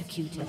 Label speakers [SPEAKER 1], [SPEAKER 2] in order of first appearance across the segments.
[SPEAKER 1] Executed.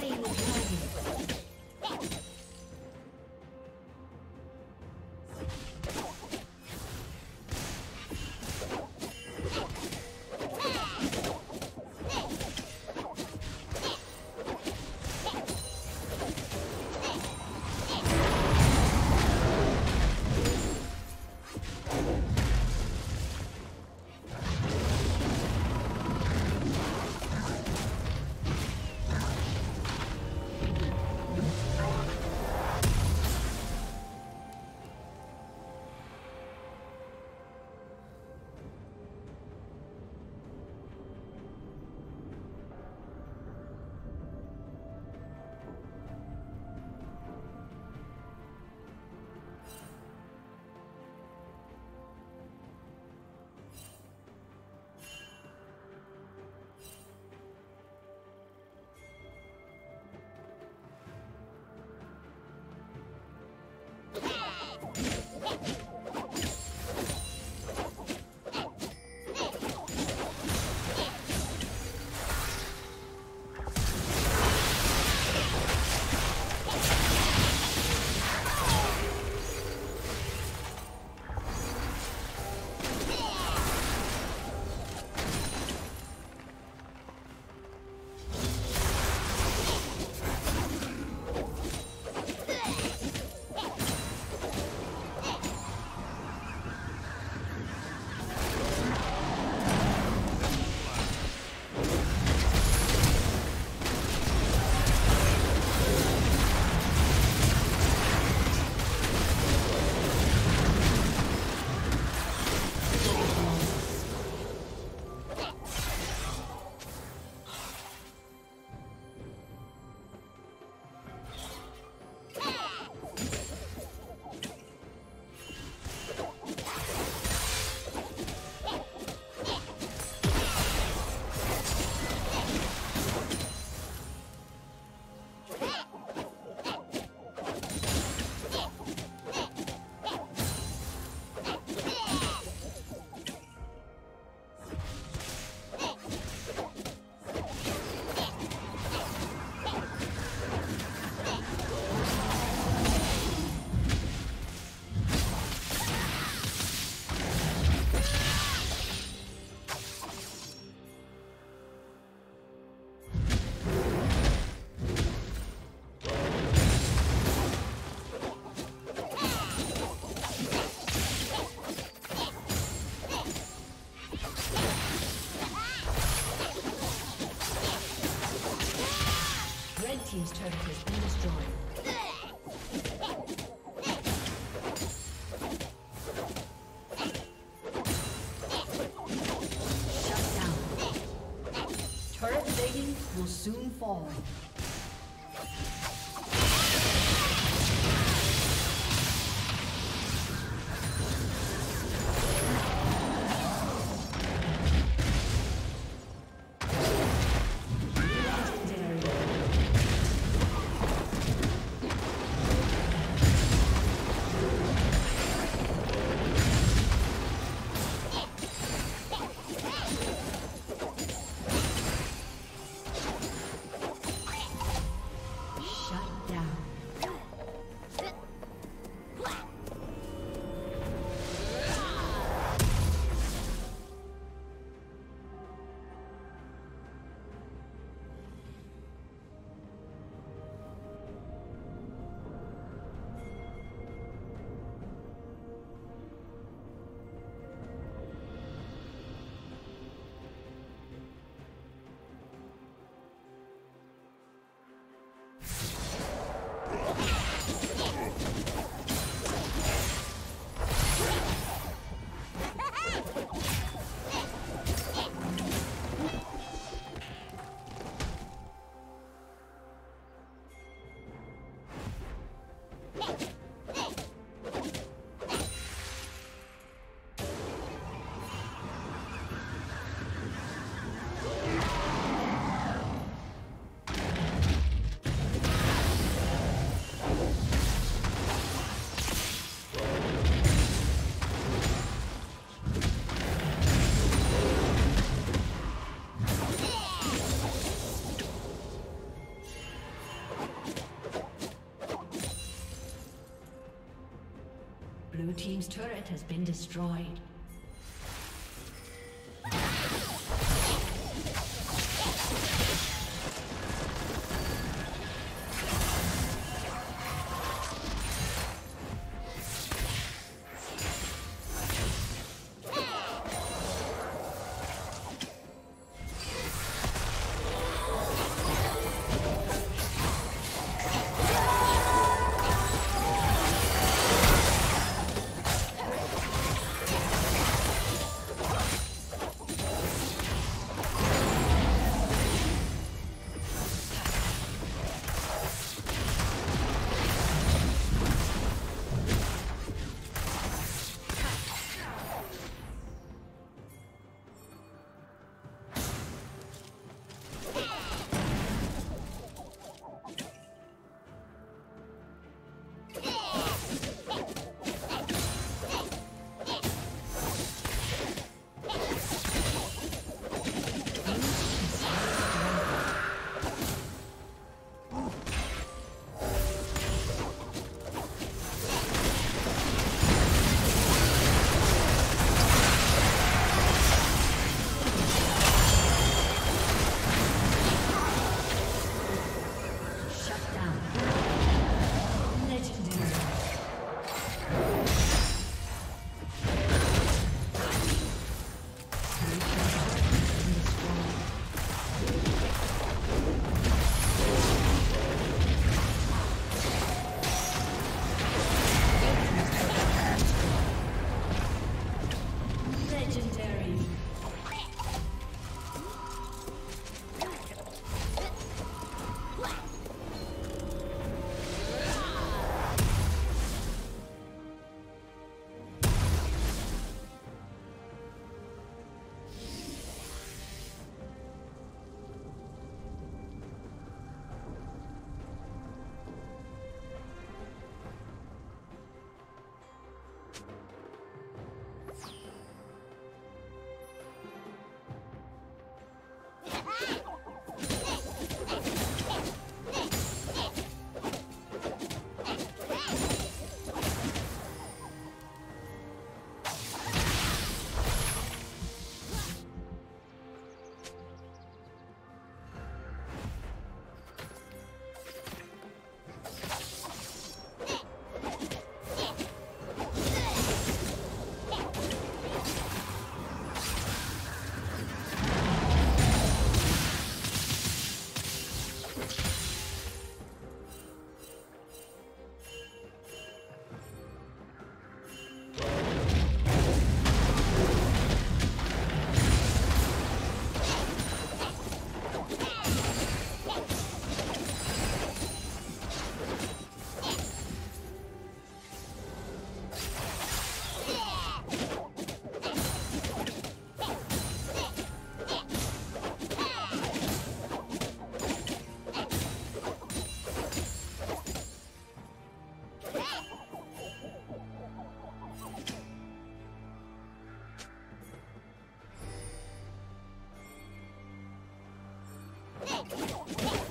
[SPEAKER 1] team's turret has been destroyed. Shut down. Turret plating will soon fall. has been destroyed. What?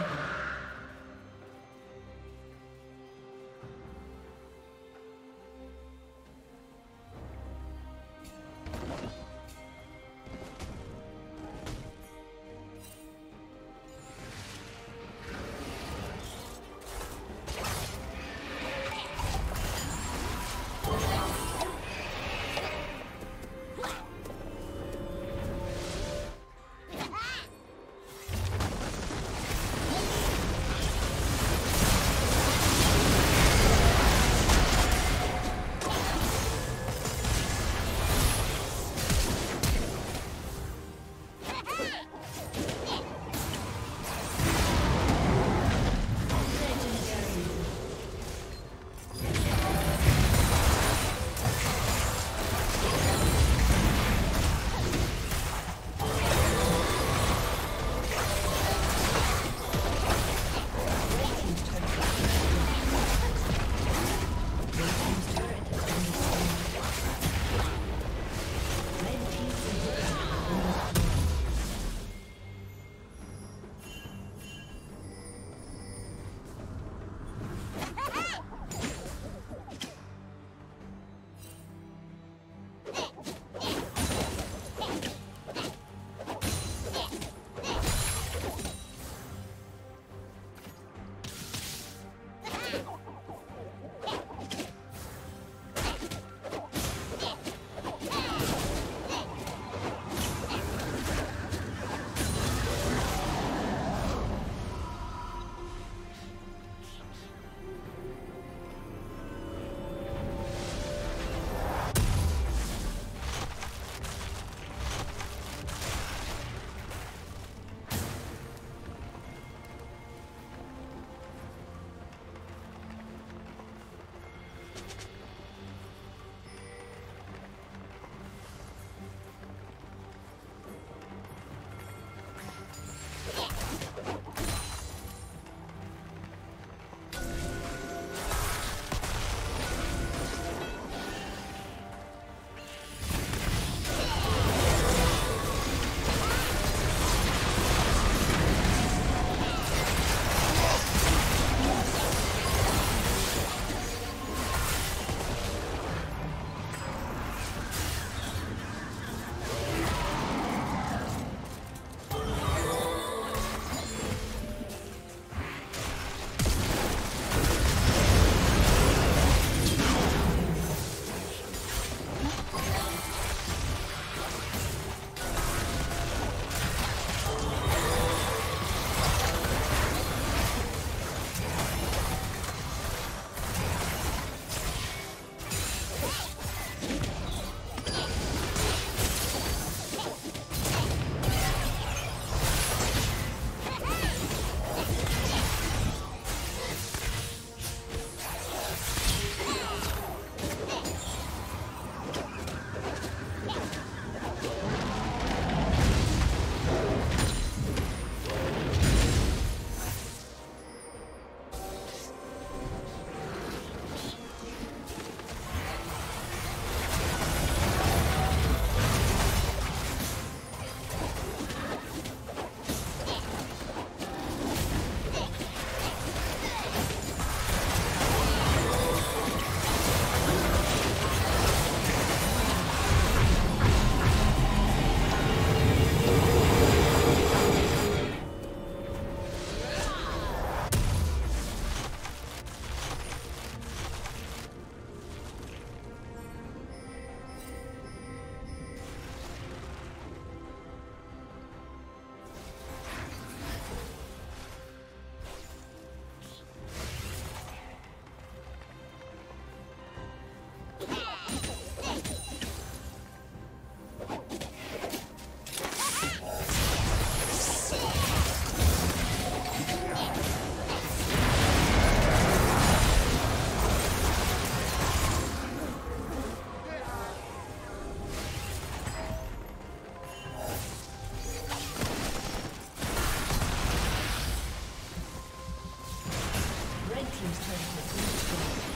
[SPEAKER 1] team's turret has.